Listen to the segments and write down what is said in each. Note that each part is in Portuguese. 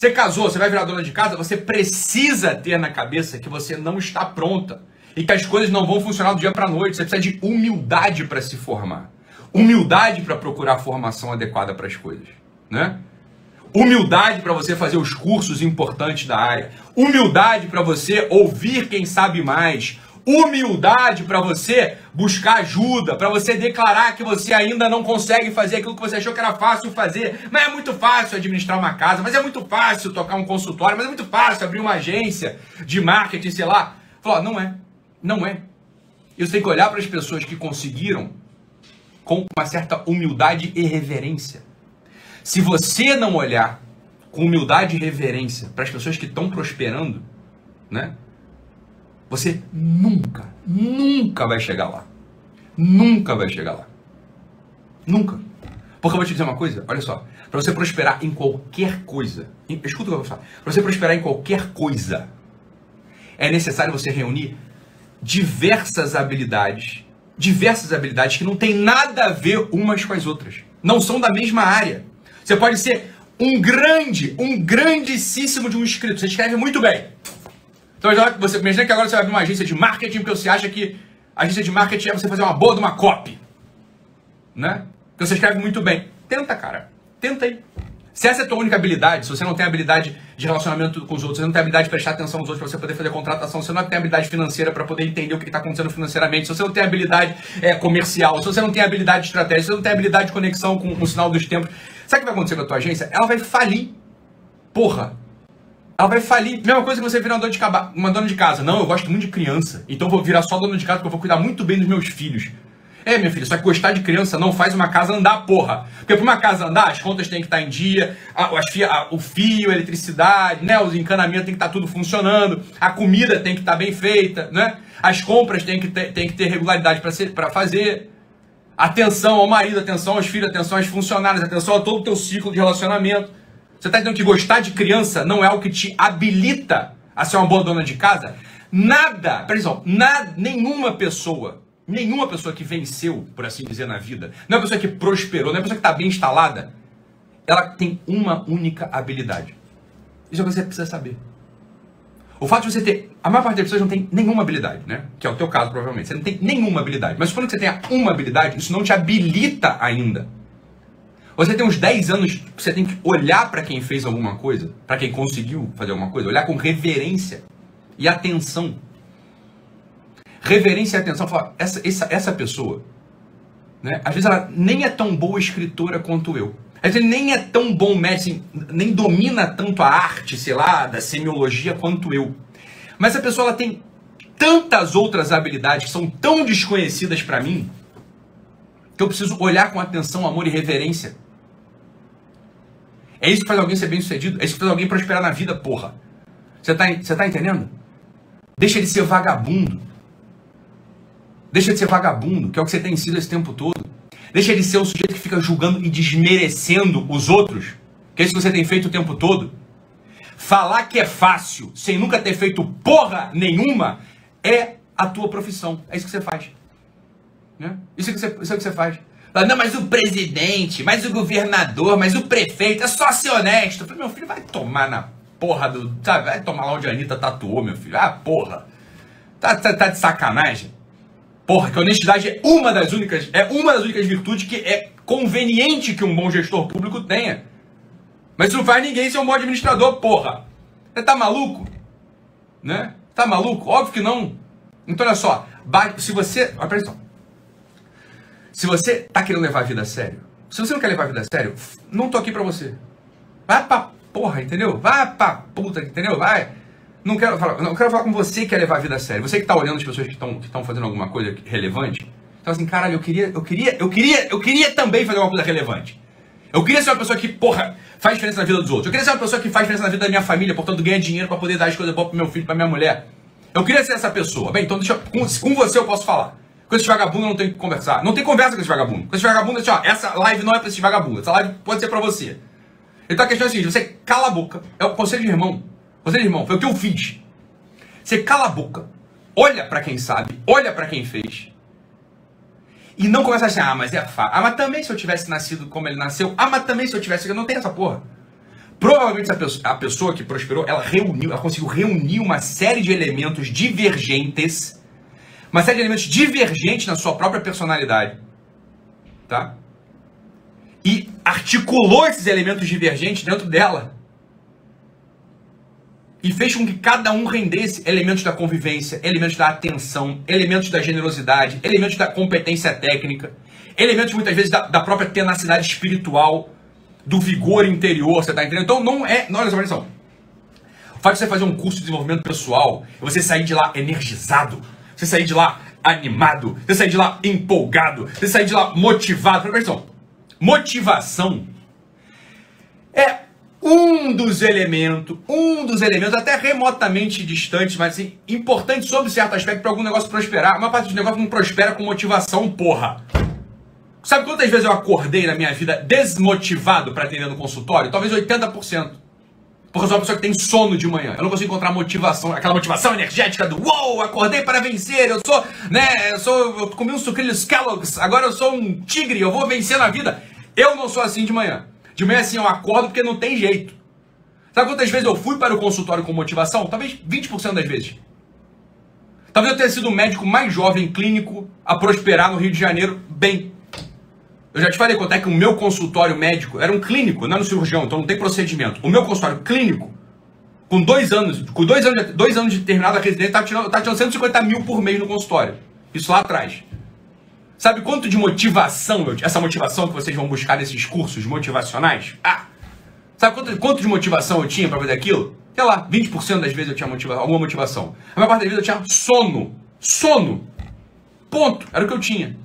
Você casou, você vai virar dona de casa, você precisa ter na cabeça que você não está pronta e que as coisas não vão funcionar do dia para noite. Você precisa de humildade para se formar, humildade para procurar a formação adequada para as coisas, né? Humildade para você fazer os cursos importantes da área. Humildade para você ouvir quem sabe mais. Humildade para você buscar ajuda, para você declarar que você ainda não consegue fazer aquilo que você achou que era fácil fazer. Mas é muito fácil administrar uma casa, mas é muito fácil tocar um consultório, mas é muito fácil abrir uma agência de marketing, sei lá. Falou, não é. Não é. E você tem que olhar para as pessoas que conseguiram com uma certa humildade e reverência. Se você não olhar com humildade e reverência para as pessoas que estão prosperando, né? Você nunca, nunca vai chegar lá. Nunca vai chegar lá. Nunca. Porque eu vou te dizer uma coisa, olha só. Para você prosperar em qualquer coisa, escuta o que eu vou falar. Para você prosperar em qualquer coisa, é necessário você reunir diversas habilidades, diversas habilidades que não tem nada a ver umas com as outras. Não são da mesma área. Você pode ser um grande, um grandíssimo de um inscrito. Você escreve muito bem. Então você imagina que agora você vai abrir uma agência de marketing porque você acha que a agência de marketing é você fazer uma boa de uma copy. Né? Então você escreve muito bem. Tenta, cara. Tenta aí. Se essa é a tua única habilidade, se você não tem habilidade de relacionamento com os outros, você não tem habilidade de prestar atenção nos outros para você poder fazer contratação, se você não tem habilidade financeira para poder entender o que está acontecendo financeiramente, se você não tem habilidade é, comercial, se você não tem habilidade de estratégia, se você não tem habilidade de conexão com o sinal dos tempos, sabe o que vai acontecer com a tua agência? Ela vai falir. Porra. Ela vai falir. Mesma coisa que você virar uma dona, de caba... uma dona de casa. Não, eu gosto muito de criança. Então vou virar só dona de casa porque eu vou cuidar muito bem dos meus filhos. É, minha filha, só que gostar de criança não faz uma casa andar, porra. Porque pra uma casa andar, as contas têm que estar tá em dia, a, a, o fio, a eletricidade, né? Os encanamentos tem que estar tá tudo funcionando, a comida tem que estar tá bem feita, né? As compras tem que ter, que ter regularidade para fazer. Atenção ao marido, atenção aos filhos, atenção aos funcionários, atenção a todo o teu ciclo de relacionamento. Você está entendendo que gostar de criança não é algo que te habilita a ser uma boa dona de casa? Nada, presta nada, nenhuma pessoa Nenhuma pessoa que venceu, por assim dizer, na vida, não é uma pessoa que prosperou, não é uma pessoa que está bem instalada, ela tem uma única habilidade. Isso é o que você precisa saber. O fato de você ter. A maior parte das pessoas não tem nenhuma habilidade, né? Que é o teu caso, provavelmente. Você não tem nenhuma habilidade. Mas quando você tem uma habilidade, isso não te habilita ainda. Você tem uns 10 anos você tem que olhar para quem fez alguma coisa, para quem conseguiu fazer alguma coisa, olhar com reverência e atenção reverência e atenção. Falar, essa, essa, essa pessoa, né? Às vezes ela nem é tão boa escritora quanto eu. Às vezes nem é tão bom médico, nem domina tanto a arte, sei lá, da semiologia quanto eu. Mas a pessoa ela tem tantas outras habilidades que são tão desconhecidas para mim que eu preciso olhar com atenção, amor e reverência. É isso que faz alguém ser bem sucedido. É isso que faz alguém prosperar na vida, porra. Você tá, você tá entendendo? Deixa ele ser vagabundo. Deixa de ser vagabundo, que é o que você tem sido esse tempo todo. Deixa de ser o sujeito que fica julgando e desmerecendo os outros, que é isso que você tem feito o tempo todo. Falar que é fácil, sem nunca ter feito porra nenhuma, é a tua profissão. É isso que você faz. Né? Isso, é que você, isso é que você faz. Não, mas o presidente, mas o governador, mas o prefeito, é só ser honesto. Eu falei, meu filho, vai tomar na porra do. Sabe, vai tomar lá onde a Anitta tatuou, meu filho. Ah, porra. Tá, tá, tá de sacanagem? Porra, que a honestidade é uma das únicas, é uma das únicas virtudes que é conveniente que um bom gestor público tenha. Mas não faz ninguém ser um bom administrador, porra. Você tá maluco? Né? Tá maluco? Óbvio que não. Então olha só, se você, olha atenção. Se você tá querendo levar a vida a sério, se você não quer levar a vida a sério, não tô aqui pra você. Vai pra porra, entendeu? Vai pra puta, entendeu? Vai. Não quero falar, não quero falar com você que quer levar a vida a sério. Você que está olhando as pessoas que estão que fazendo alguma coisa relevante. Então assim, caralho, eu queria, eu queria, eu queria, eu queria também fazer uma coisa relevante. Eu queria ser uma pessoa que, porra, faz diferença na vida dos outros. Eu queria ser uma pessoa que faz diferença na vida da minha família, portanto ganha dinheiro para poder dar as coisas boas pro meu filho, pra minha mulher. Eu queria ser essa pessoa. Bem, então deixa com, com você eu posso falar. Com esse vagabundo eu não tenho que conversar. Não tem conversa com esse vagabundo. Com esse vagabundo, assim, ó, essa live não é pra esse vagabundo. Essa live pode ser pra você. Então a questão é a seguinte, você cala a boca. É o conselho de irmão. Conselho de irmão, foi o que eu fiz. Você cala a boca, olha para quem sabe, olha para quem fez. E não começa assim, ah, mas é fácil. Ah, mas também se eu tivesse nascido como ele nasceu. Ah, mas também se eu tivesse. Não tem essa porra. Provavelmente a pessoa, a pessoa que prosperou, ela reuniu, ela conseguiu reunir uma série de elementos divergentes, uma série de elementos divergentes na sua própria personalidade, tá? E articulou esses elementos divergentes dentro dela e fez com que cada um rendesse elementos da convivência, elementos da atenção, elementos da generosidade, elementos da competência técnica, elementos muitas vezes da, da própria tenacidade espiritual, do vigor interior, você tá entendendo? Então não é, não olha só, olha. O fato de você fazer um curso de desenvolvimento pessoal, você sair de lá energizado, você sair de lá animado, você sair de lá empolgado, você sair de lá motivado. Presta atenção. Motivação é um dos elementos, um dos elementos até remotamente distantes, mas assim, importante sob certo aspecto para algum negócio prosperar. A maior parte dos negócios não prospera com motivação, porra. Sabe quantas vezes eu acordei na minha vida desmotivado para atender no consultório? Talvez 80%. Porque eu sou uma pessoa que tem sono de manhã. Eu não consigo encontrar motivação, aquela motivação energética do uou, acordei para vencer, eu sou, né, eu sou, eu comi um sucrilhos Kellogg's, agora eu sou um tigre, eu vou vencer na vida. Eu não sou assim de manhã. De manhã assim eu acordo porque não tem jeito. Sabe quantas vezes eu fui para o consultório com motivação? Talvez 20% das vezes. Talvez eu tenha sido o médico mais jovem clínico a prosperar no Rio de Janeiro bem. Eu já te falei quanto é que o meu consultório médico era um clínico, não era um cirurgião, então não tem procedimento. O meu consultório clínico, com dois anos, com dois anos, dois anos de terminada residência, estava tirando, tava tirando 150 mil por mês no consultório. Isso lá atrás. Sabe quanto de motivação, essa motivação que vocês vão buscar nesses cursos motivacionais? Ah! Sabe quanto, quanto de motivação eu tinha para fazer aquilo? Sei lá, 20% das vezes eu tinha motiva alguma motivação. A maior parte das vezes eu tinha sono. Sono. Ponto. Era o que eu tinha.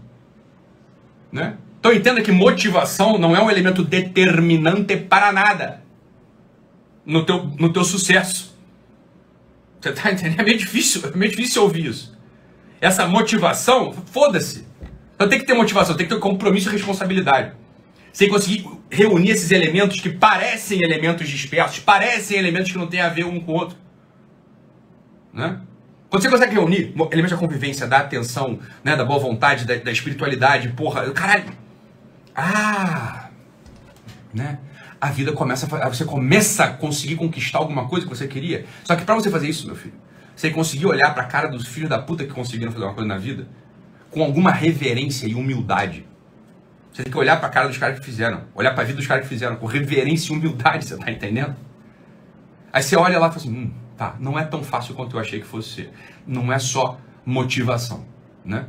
Né? Então entenda que motivação não é um elemento determinante para nada no teu, no teu sucesso. Você tá entendendo? É meio difícil, é meio difícil ouvir isso. Essa motivação, foda-se. Então tem que ter motivação, tem que ter compromisso e responsabilidade. Que conseguir reunir esses elementos que parecem elementos dispersos, parecem elementos que não têm a ver um com o outro. Né? Quando você consegue reunir elementos da convivência, da atenção, né, da boa vontade, da, da espiritualidade, porra, caralho. Ah! Né? A vida começa a, você começa a conseguir conquistar alguma coisa que você queria. Só que para você fazer isso, meu filho, você conseguir olhar para a cara dos filhos da puta que conseguiram fazer uma coisa na vida, com alguma reverência e humildade. Você tem que olhar para a cara dos caras que fizeram, olhar para a vida dos caras que fizeram, com reverência e humildade, você tá entendendo? Aí você olha lá e fala assim, hum, tá, não é tão fácil quanto eu achei que fosse ser. Não é só motivação, né?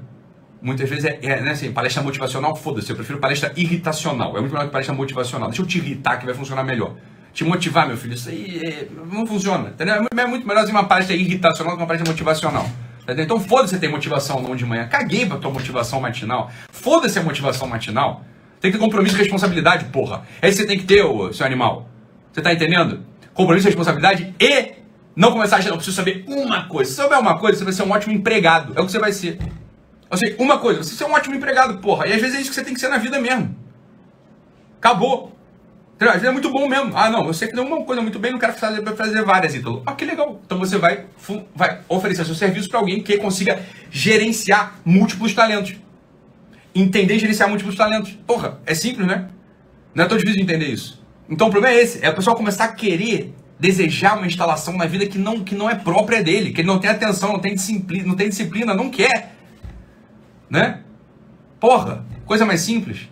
Muitas vezes é, é né, assim, palestra motivacional, foda-se, eu prefiro palestra irritacional. É muito melhor que palestra motivacional. Deixa eu te irritar que vai funcionar melhor. Te motivar, meu filho, isso aí é, não funciona, entendeu? É muito melhor uma palestra irritacional do que uma palestra motivacional. Então foda-se ter motivação não de manhã. Caguei pra tua motivação matinal. Foda-se a motivação matinal. Tem que ter compromisso e responsabilidade, porra. É isso que você tem que ter, ô, seu animal. Você tá entendendo? Compromisso responsabilidade e não começar a achar, não, preciso saber uma coisa. Se souber uma coisa, você vai ser um ótimo empregado. É o que você vai ser. Seja, uma coisa, você ser um ótimo empregado, porra. E às vezes é isso que você tem que ser na vida mesmo. Acabou. Às vezes é muito bom mesmo. Ah, não, eu sei que deu uma coisa muito bem, não quero fazer, fazer várias, Ítalo. Ah, que legal. Então você vai, vai oferecer seu serviço para alguém que consiga gerenciar múltiplos talentos. Entender e gerenciar múltiplos talentos. Porra, é simples, né? Não é tão difícil de entender isso. Então o problema é esse, é o pessoal começar a querer desejar uma instalação na vida que não, que não é própria dele, que ele não tem atenção, não tem disciplina, não tem disciplina, não quer. Né? Porra, coisa mais simples.